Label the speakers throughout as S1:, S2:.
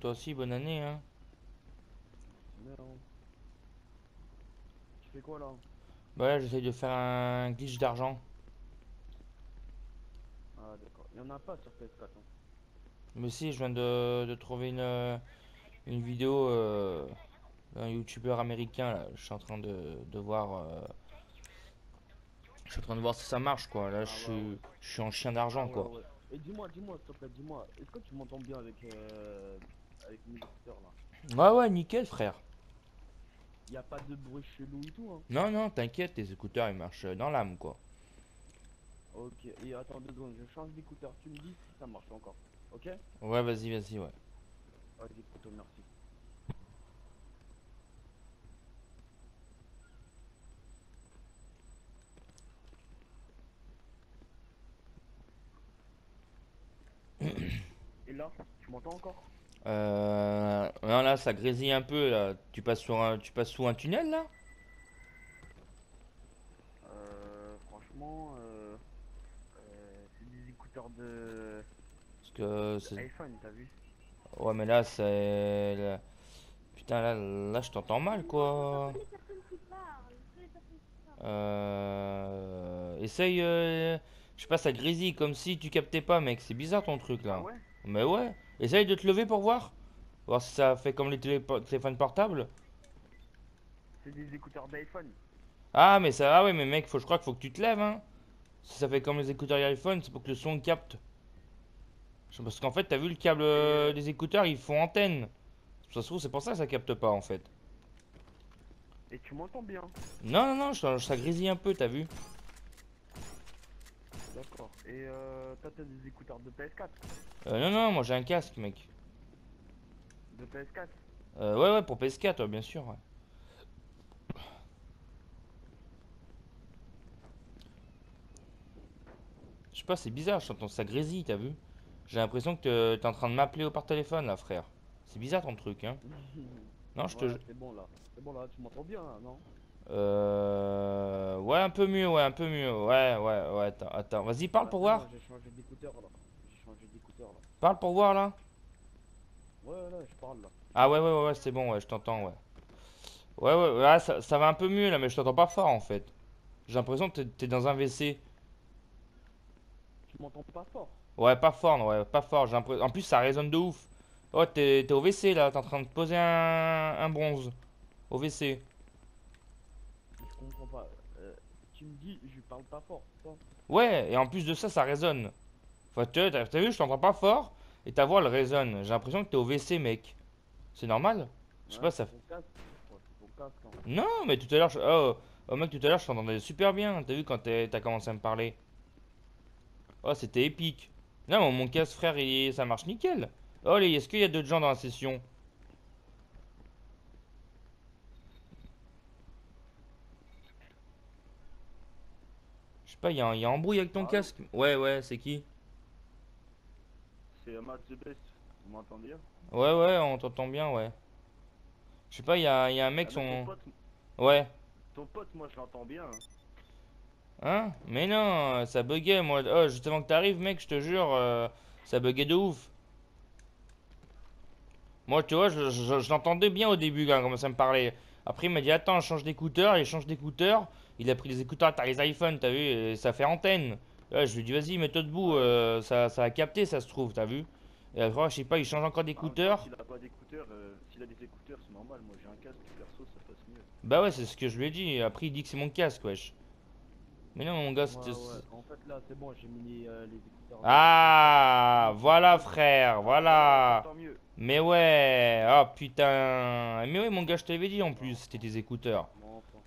S1: toi aussi, bonne année hein.
S2: Merde. Tu fais quoi là?
S1: Bah là, j'essaye de faire un glitch d'argent.
S2: Ah d'accord. Il y en a pas sur PS4. hein.
S1: Mais si, je viens de, de trouver une, euh, une vidéo euh, d'un youtubeur américain là. Je suis en train de, de voir. euh, je suis en train de voir si ça marche quoi. Là, je suis, je suis en chien d'argent
S2: Ah ouais,
S1: quoi.
S2: ouais. Et dis-moi, dis-moi, s'il te plaît, dis-moi, est-ce que tu m'entends bien avec, euh, avec mes écouteurs là
S1: Ouais, ouais, nickel frère.
S2: Y a pas de bruit chelou et tout hein
S1: Non, non, t'inquiète, tes écouteurs ils marchent dans l'âme quoi.
S2: Ok, et attends deux secondes, je change d'écouteur, tu me dis si ça marche encore. Ok?
S1: Ouais, vas-y, vas-y, ouais.
S2: Vas-y, plutôt merci. Et là, tu m'entends encore?
S1: Euh, non, là, ça grésille un peu là. Tu passes sur un, tu passes sous un tunnel là?
S2: Euh, franchement, euh, euh, c'est des écouteurs de,
S1: Parce que
S2: de
S1: c'est.
S2: iPhone, t'as vu?
S1: Ouais, mais là, c'est. Putain, là, là, je t'entends mal quoi. Euh... Essaye. euh, Je sais pas, ça grésille comme si tu captais pas, mec. C'est bizarre ton truc là.
S2: Ah ouais?
S1: Mais ouais. Essaye de te lever pour voir. Voir si ça fait comme les téléphones portables.
S2: C'est des écouteurs d'iPhone.
S1: Ah, mais ça. Ah, ouais, mais mec, faut, je crois qu'il faut que tu te lèves, hein. Si ça fait comme les écouteurs iPhone, c'est pour que le son capte. Parce qu'en fait, t'as vu le câble euh, des écouteurs, ils font antenne. Ça se trouve, c'est pour ça que ça capte pas en fait.
S2: Et tu m'entends bien
S1: Non, non, non, ça, ça grésille un peu, t'as vu.
S2: D'accord. Et euh, toi, t'as des écouteurs de PS4
S1: Euh, non, non, moi j'ai un casque, mec.
S2: De PS4
S1: Euh, ouais, ouais, pour PS4, ouais, bien sûr. ouais. Je sais pas, c'est bizarre, je t'entends ça grésille, t'as vu? J'ai l'impression que te- t'es en train de m'appeler au par téléphone, là, frère. C'est bizarre ton truc, hein. Non, je te.
S2: Ouais, c'est bon là. C'est bon là, tu m'entends bien là, non?
S1: Euh. Ouais, un peu mieux, ouais, un peu mieux. Ouais, ouais, ouais, attends, attends. Vas-y, parle pour voir.
S2: J'ai changé d'écouteur là. J'ai changé d'écouteur là.
S1: Parle pour voir, là.
S2: Ouais, là, je parle là.
S1: Ah, ouais, ouais, ouais, ouais, c'est bon, ouais, je t'entends, ouais. Ouais, ouais, ouais, ça, ça va un peu mieux, là, mais je t'entends pas fort, en fait. J'ai l'impression que t'es- dans un WC.
S2: Tu m'entends pas fort
S1: Ouais, pas fort, non, ouais, pas fort. J'ai l'impression... En plus, ça résonne de ouf. Oh, t'es t'es au WC là, t'es en train de poser un, un bronze. Au WC.
S2: Je comprends pas. Euh, tu me dis, je parle pas fort,
S1: Ouais, et en plus de ça, ça résonne. Enfin, t'as vu, je t'entends pas fort, et ta voix elle résonne. J'ai l'impression que t'es au WC, mec. C'est normal Je sais
S2: Ouais,
S1: pas, ça
S2: casque. hein.
S1: Non, mais tout à l'heure, je... oh, oh, mec, tout à l'heure, je t'entendais super bien. T'as vu quand t'as commencé à me parler Oh, c'était épique. Non, mon, mon casque, frère, il- ça marche nickel. Oh, les- est-ce qu'il y a d'autres gens dans la session? Je sais pas, il y, a un- embrouille avec ton
S2: Allô
S1: casque Ouais, ouais, c'est qui
S2: C'est Matt the Best, vous m'entendez
S1: Ouais, ouais, on t'entend bien, ouais. Je sais pas, il y a, y a un mec,
S2: Ah,
S1: son...
S2: ton, pote,
S1: Ouais.
S2: ton pote, moi je l'entends bien. hein.
S1: Hein? Mais non, ça buguait, moi. Oh, juste avant que t'arrives, mec, je te jure, euh, ça buguait de ouf. Moi, tu vois, je, je- je l'entendais bien au début, quand commençait à me parler. Après, il m'a dit, attends, change d'écouteur. Il change d'écouteur. Il a pris les écouteurs, t'as les iPhones, t'as vu, et ça fait antenne. Ouais, je lui ai dit, vas-y, mets-toi debout, euh, ça, ça a capté, ça se trouve, t'as vu. Et après, je sais pas, il change encore d'écouteur.
S2: S'il a pas d'écouteurs, euh, s'il a des écouteurs, c'est normal. Moi j'ai un casque perso, ça passe mieux.
S1: Bah ouais, c'est ce que je lui ai dit. Après, il dit que c'est mon casque, wesh. Mais non, mon gars, c'était...
S2: ouais. En fait, là, c'est bon, j'ai mis euh, les écouteurs.
S1: Ah, voilà, frère, voilà.
S2: Tant mieux.
S1: Mais ouais, oh putain. Mais ouais, mon gars, je t'avais dit en plus, c'était des écouteurs.
S2: Bon, enfin.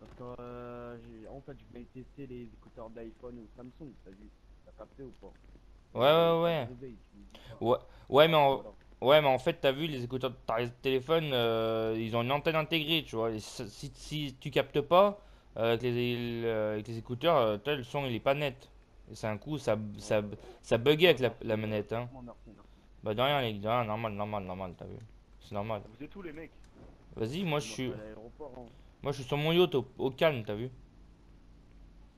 S2: Parce que, euh, en fait, je voulais tester les écouteurs d'iPhone ou Samsung, t'as vu T'as capté ou pas?
S1: Ouais, ouais, ouais. Ouais, ouais, mais en, ouais, mais en fait, t'as vu, les écouteurs de téléphone, euh, ils ont une antenne intégrée, tu vois. Et si, si, tu captes pas euh, avec, les, le- avec les écouteurs, euh, le son il est pas net. Et c'est un coup, ça, ça, ça buguait avec la, la manette, hein. Bah, de rien, les rien, normal, normal, normal, t'as vu. C'est normal.
S2: Vous êtes tous les mecs?
S1: Vas-y, moi, je suis,
S2: hein.
S1: moi, je suis sur mon yacht au, au calme, t'as vu.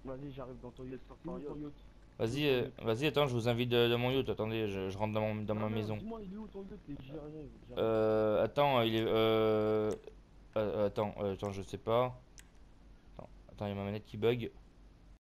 S2: Vas-y, j'arrive dans ton yacht. Sur ton yacht.
S1: Vas-y, euh, vas-y, attends, je vous invite de, de mon yacht. Attendez, je, je rentre dans, mon- dans
S2: Ah,
S1: ma
S2: merde,
S1: maison.
S2: Il est où ton yacht? Et j'y arrive, j'y arrive.
S1: Euh, attends, il est. Euh, euh, attends, euh, attends, je sais pas. Attends, il y a ma manette qui bug.